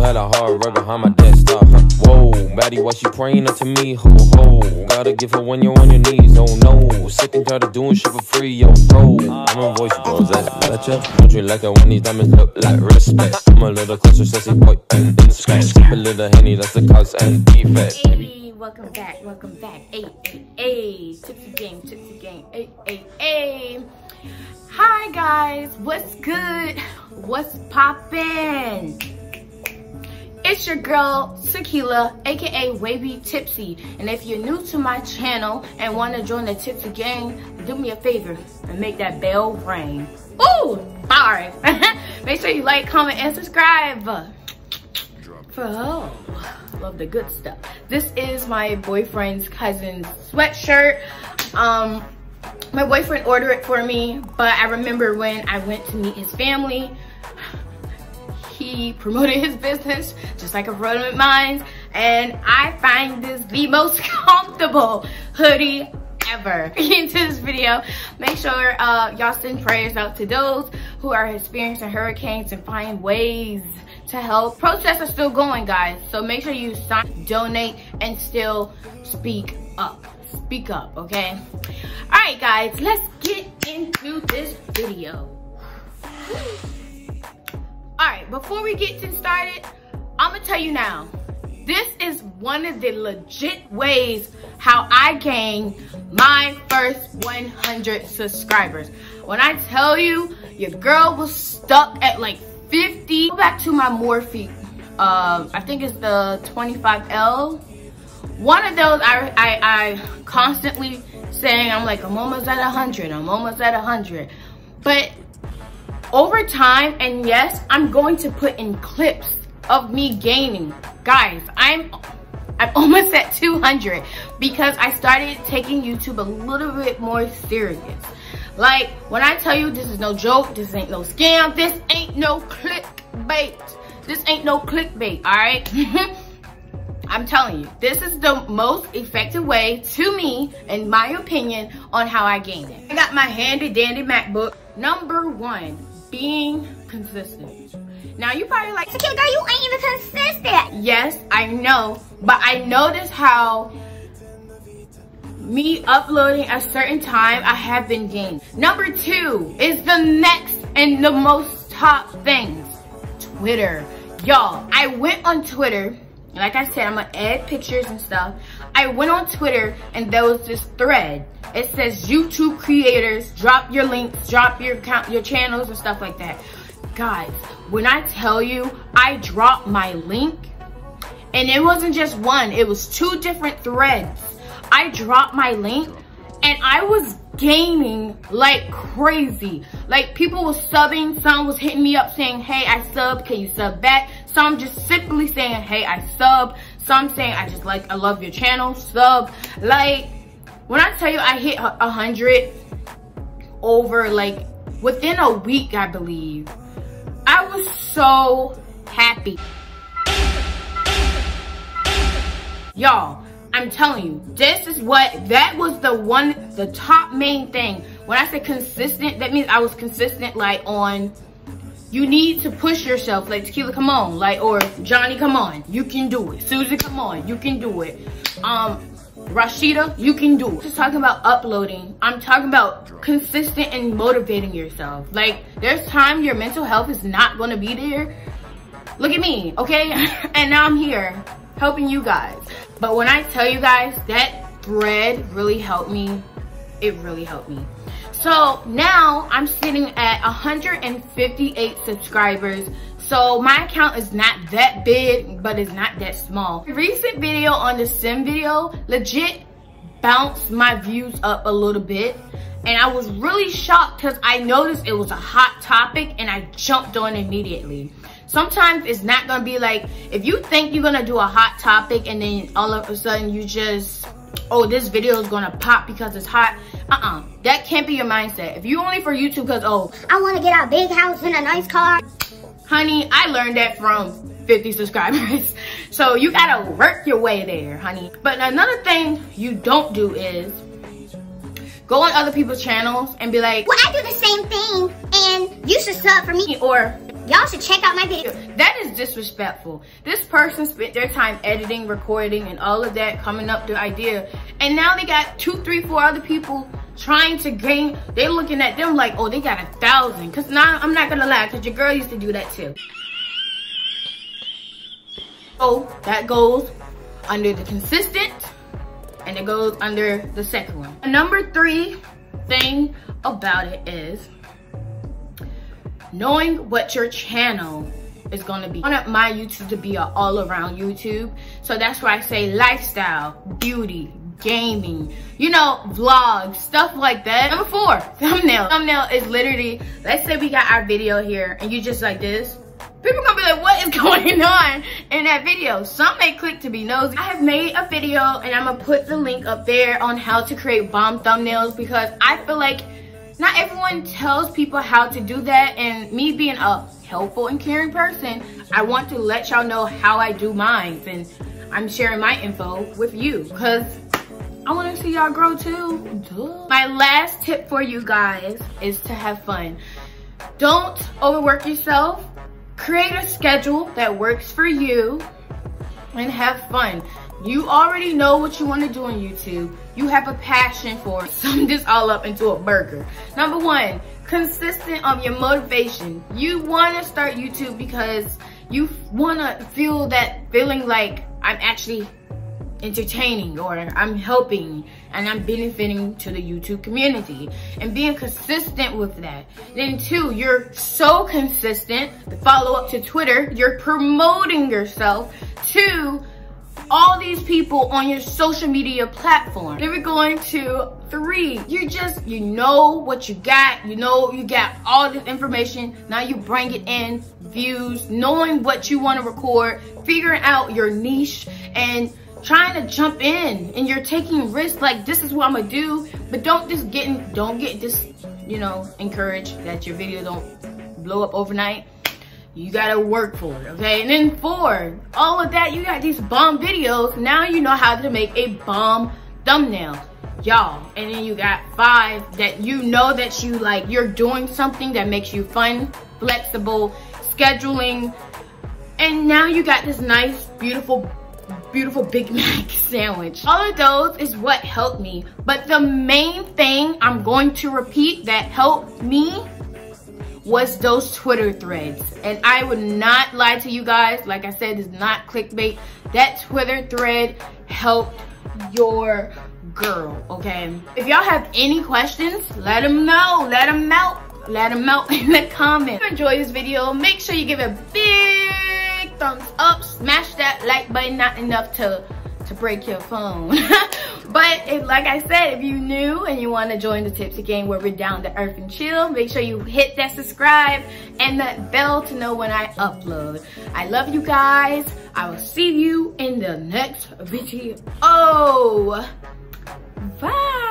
Had a hard rug behind my desktop. Whoa, baddie, why she praying up to me? Ho ho, gotta give her when you're on your knees. Oh no, sick and tired of doing shit for free. Yo, bro, I'm a voice bros. That's better. Don't you like it when these diamonds look like respect? I'm a little closer, sassy boy, and inspect. Skip a little henny, that's the cause and defect. Hey, welcome back, welcome back. Hey, hey, hey, tipsy gang, tipsy gang. Hey, hey, hey. Hi guys, what's good? What's poppin'? It's your girl, Tequila, aka Wavy Tipsy. And if you're new to my channel and want to join the Tipsy gang, do me a favor and make that bell ring. Ooh, alright. Make sure you like, comment, and subscribe. Love the good stuff. This is my boyfriend's cousin's sweatshirt. Um, my boyfriend ordered it for me, but I remember when I went to meet his family, he promoted his business just like a friend of mine, and I find this the most comfortable hoodie ever. Into this video make sure uh, y'all send prayers out to those who are experiencing hurricanes and find ways to help. Protests are still going guys so make sure you sign donate and still speak up. Speak up okay? All right guys let's get into this video all right before we get started i'm gonna tell you now this is one of the legit ways how I gained my first 100 subscribers. When I tell you, your girl was stuck at like 50. Go back to my Morphe, uh, I think it's the 25L. One of those I, I, I constantly saying, I'm like, I'm almost at 100, I'm almost at 100. But over time, and yes, I'm going to put in clips of me gaining. Guys, I'm I'm almost at 200 because I started taking YouTube a little bit more serious. Like, when I tell you this is no joke, this ain't no scam, this ain't no clickbait. This ain't no clickbait, all right? I'm telling you, this is the most effective way to me, in my opinion, on how I gain it. I got my handy dandy MacBook. Number one, being consistent. Now you probably like, Tequila girl, you ain't even consistent. Yes, I know, but I noticed how me uploading a certain time, I have been gained. Number two is the next and the most top things, Twitter. Y'all, I went on Twitter, like I said, I'm gonna add pictures and stuff. I went on Twitter and there was this thread. It says YouTube creators, drop your links, drop your account, your channels and stuff like that. Guys, when I tell you, I dropped my link and it wasn't just one, it was two different threads. I dropped my link and I was gaining like crazy. Like people were subbing, some was hitting me up saying, hey, I sub, can you sub back? Some just simply saying, hey, I sub. Some saying, I just like, I love your channel, sub. Like, when I tell you I hit a hundred over like within a week, I believe. I was so happy. Y'all, I'm telling you, this is what, that was the one, the top main thing. When I say consistent, that means I was consistent like on, you need to push yourself. Like Tequila, come on. Like, or Johnny, come on. You can do it. Susie, come on. You can do it. Um, Rashida, you can do it. Just talking about uploading. I'm talking about consistent and motivating yourself. Like, there's time your mental health is not gonna be there. Look at me, okay? and now I'm here helping you guys. But when I tell you guys, that thread really helped me. It really helped me. So now I'm sitting at 158 subscribers. So my account is not that big, but it's not that small. The recent video on the sim video legit bounced my views up a little bit. And I was really shocked because I noticed it was a hot topic and I jumped on immediately. Sometimes it's not gonna be like, if you think you're gonna do a hot topic and then all of a sudden you just, oh, this video is gonna pop because it's hot. Uh-uh, that can't be your mindset. If you only for YouTube because, oh, I wanna get a big house and a nice car. Honey, I learned that from 50 subscribers. So you gotta work your way there, honey. But another thing you don't do is go on other people's channels and be like, well, I do the same thing and you should sub for me. Or Y'all should check out my video. That disrespectful. This person spent their time editing, recording, and all of that, coming up the idea. And now they got two, three, four other people trying to gain. They're looking at them like, oh, they got a thousand. Cause now, I'm not gonna lie, cause your girl used to do that too. So that goes under the consistent and it goes under the second one. Number three thing about it is knowing what your channel is gonna be. I want my YouTube to be an all around YouTube. So that's why I say lifestyle, beauty, gaming, you know, vlogs, stuff like that. Number four, thumbnail. Thumbnail is literally, let's say we got our video here and you just like this. People gonna be like, what is going on in that video? Some may click to be nosy. I have made a video and I'm gonna put the link up there on how to create bomb thumbnails because I feel like not everyone tells people how to do that and me being a helpful and caring person, I want to let y'all know how I do mine and I'm sharing my info with you because I want to see y'all grow too. Duh. My last tip for you guys is to have fun. Don't overwork yourself. Create a schedule that works for you and have fun. You already know what you want to do on YouTube. You have a passion for it. Sum this all up into a burger. Number one, consistent of your motivation. You want to start YouTube because you want to feel that feeling like I'm actually entertaining or I'm helping and I'm benefiting to the YouTube community and being consistent with that. Then two, you're so consistent, the follow up to Twitter, you're promoting yourself. Two, all these people on your social media platform. Then we're going to three. You just, you know what you got. You know you got all this information. Now you bring it in, views, knowing what you want to record, figuring out your niche and trying to jump in and you're taking risks like this is what I'm gonna do but don't just get in, don't get just you know encouraged that your video don't blow up overnight you gotta work for it, okay? And then four, all of that, you got these bomb videos. Now you know how to make a bomb thumbnail, y'all. And then you got five that you know that you like, you're doing something that makes you fun, flexible, scheduling. And now you got this nice, beautiful, beautiful Big Mac sandwich. All of those is what helped me. But the main thing I'm going to repeat that helped me was those Twitter threads. And I would not lie to you guys. Like I said, it's not clickbait. That Twitter thread helped your girl, okay? If y'all have any questions, let them know. Let them melt. Let them melt in the comments. If you enjoyed this video, make sure you give it a big thumbs up. Smash that like button. Not enough to, to break your phone. But if, like I said, if you're new and you want to join the Tipsy Gang where we're down to earth and chill, make sure you hit that subscribe and that bell to know when I upload. I love you guys. I will see you in the next video. Bye.